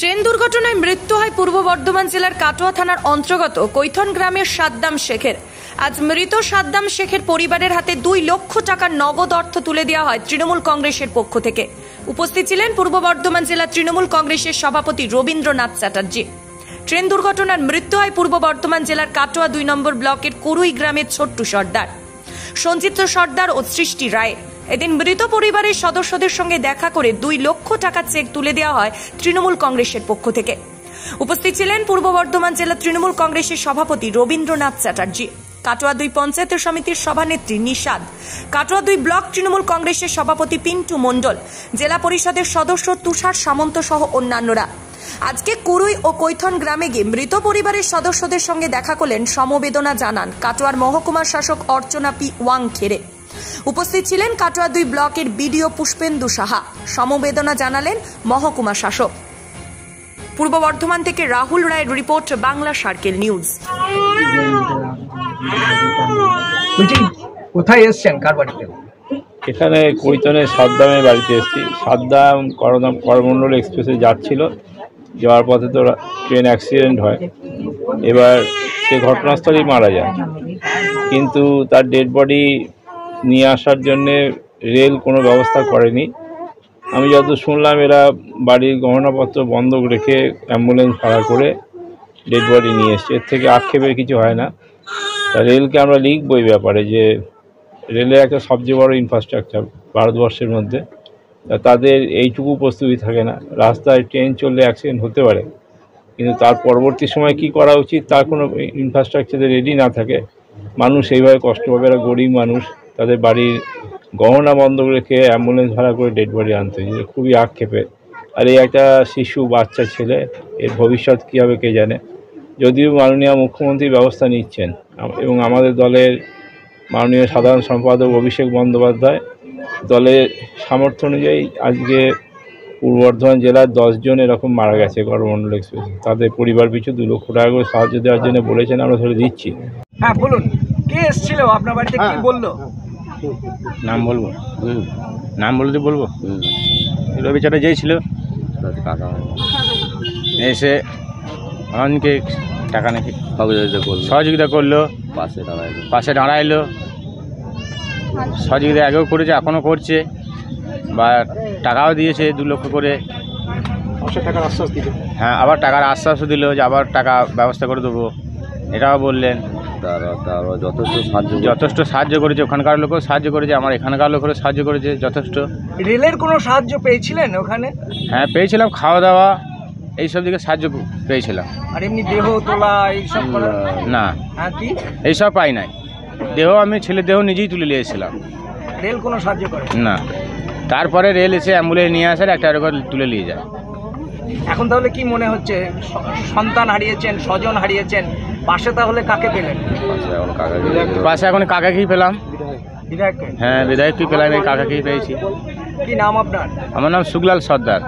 Train দুর্ঘটনায় মৃত্যু হয় পূর্ব বর্ধমান জেলার কাটোয়া থানার অন্তর্গত কৈথন গ্রামের সাদ্দাম শেখের। আজ মৃত সাদ্দাম শেখের পরিবারের হাতে দুই লক্ষ টাকার নগদ অর্থ তুলে দেওয়া হয় তৃণমূল কংগ্রেসের পক্ষ থেকে। উপস্থিত ছিলেন পূর্ব বর্ধমান জেলা তৃণমূল কংগ্রেসের সভাপতি রবীন্দ্রনাথ চ্যাটার্জি। ট্রেন দুর্ঘটনার মৃত্যু হয় পূর্ব বর্ধমান জেলার কাটোয়া দুই নম্বর ব্লকের কুরুই গ্রামের ছোট্টু সর্দার। সঞ্চিত্র সর্দার ও সৃষ্টি রায়। এদিন মৃত পরিবারের সদস্যদের সঙ্গে দেখা করে দুই লক্ষ টাকা চেক তুলে দেওয়া হয় তৃণমূল কংগ্রেসের পক্ষ থেকে। উপস্থিত ছিলেন পূর্ব বর্ধমান জেলা তৃণমূল কংগ্রেসের সভাপতি রবীন্দ্রনাথ চ্যাটার্জি, কাটোয়া দুই পঞ্চায়েত সমিতির সভানেত্রী নিষাদ কাটোয়া দুই ব্লক তৃণমূল কংগ্রেসের সভাপতি পিন্টু মণ্ডল, জেলা পরিষদের সদস্য তুষার সামন্ত সহ অন্যান্যরা। আজকে কুরুই ও কৈথন গ্রামে গিয়ে মৃত পরিবারের সদস্যদের সঙ্গে দেখা করলেন সমবেদনা জানান কাটোয়ার মহকুমার শাসক অর্চনা পি ওয়াং খেরে উপস্থিত ছিলেন কাটোয়া দুই ব্লকের বিডিও পুষ্পেন্দু সাহা। সমবেদনা জানালেন মহকুমা শাসক। পূর্ব বর্ধমান থেকে রাহুল রায়ের রিপোর্ট বাংলা সার্কেল নিউজ। কোথায় এসছেন কার বাড়িতে এখানে কৈতনের সাদ্দামের বাড়িতে এসেছি। সাদ্দাম করদাম করমণ্ডল এক্সপ্রেসে যাচ্ছিল। যাওয়ার পথে তো ট্রেন অ্যাক্সিডেন্ট হয়। এবার সে ঘটনাস্থলেই মারা যায়। কিন্তু তার ডেড বডি নিয়ে আসার জন্যে রেল কোনো ব্যবস্থা করেনি। আমি যত শুনলাম, এরা বাড়ির গহনাপত্র বন্ধক রেখে অ্যাম্বুলেন্স ভাড়া করে ডেড বডি নিয়ে এসছে। এর থেকে আক্ষেপের কিছু হয় না। তা রেলকে আমরা লিখব এই ব্যাপারে যে রেলের একটা সবচেয়ে বড় ইনফ্রাস্ট্রাকচার ভারতবর্ষের মধ্যে। তাদের এইটুকু প্রস্তুতি থাকে না। রাস্তায় ট্রেন চললে অ্যাক্সিডেন্ট হতে পারে। কিন্তু তার পরবর্তী সময় কি করা উচিত, তার কোনো ইনফ্রাস্ট্রাকচারে রেডি না থাকে। মানুষ এইভাবে কষ্ট পাবে। এরা গরিব মানুষ। তাদের বাড়ির গহনা বন্ধ রেখে অ্যাম্বুলেন্স ভাড়া করে ডেড বডি আনতে হয়েছে। খুবই আক্ষেপে। আর এই একটা শিশু বাচ্চা ছেলে এর ভবিষ্যৎ কী হবে কে জানে? যদিও মাননীয় মুখ্যমন্ত্রী ব্যবস্থা নিচ্ছেন। এবং আমাদের দলের মাননীয় সাধারণ সম্পাদক অভিষেক বন্দ্যোপাধ্যায় দলের সামর্থ্য অনুযায়ী আজকে পূর্ব বর্ধমান জেলার দশজন এরকম মারা গেছে করমণ্ডল এক্সপ্রেস তাদের পরিবার পিছু দু লক্ষ টাকা করে সাহায্য দেওয়ার জন্য বলেছেন আমরা ধরে দিচ্ছি। হ্যাঁ বলুন। কে এসছিল? আপনার বাড়িতে কি বলল? নাম বলব? নাম বলে বলতে বলব? রবি চ্যাটার্জি ছিল। এসে অনেকে টাকা নাকি সহযোগিতা করল সহযোগিতা করল পাশে দাঁড়াইলো। পাশে দাঁড়াইলো সহযোগিতা আগেও করেছে এখনও করছে। বা টাকাও দিয়েছে দু লক্ষ করে। টাকার আশ্বাস দিবে হ্যাঁ আবার টাকার আশ্বাসও দিল যে আবার টাকা ব্যবস্থা করে দেবো। এটাও বললেন। তারা তারা যথেষ্ট সাহায্য যথেষ্ট সাহায্য করেছে ওখানকার লোকও সাহায্য করেছে আমার এখানকার লোকেরও সাহায্য করেছে যথেষ্ট। রেলের কোনো সাহায্য পেয়েছিলেন ওখানে? হ্যাঁ পেয়েছিলাম খাওয়া দাওয়া এইসব দিকে সাহায্য পেয়েছিলাম। আর এমনি দেহ তোলা এইসব না। হ্যাঁ এইসব পাই নাই। দেহ আমি ছেলে দেহ নিজেই তুলে নিয়েছিলাম রেল কোনো সাহায্য করে? না। তারপরে রেল এসে অ্যাম্বুলেন্স নিয়ে আসার একটা করে তুলে নিয়ে যায়। এখন তাহলে কি মনে হচ্ছে? সন্তান হারিয়েছেন স্বজন হারিয়েছেন পাশে তাহলে কাকে পেলেন? পাশে এখন কাকাকেই পেলাম। হ্যাঁ হ্যাঁ বিধায়ককেই পেলাম এই কাকাকেই পেয়েছি। কি নাম আপনার? আমার নাম সুগলাল সর্দার।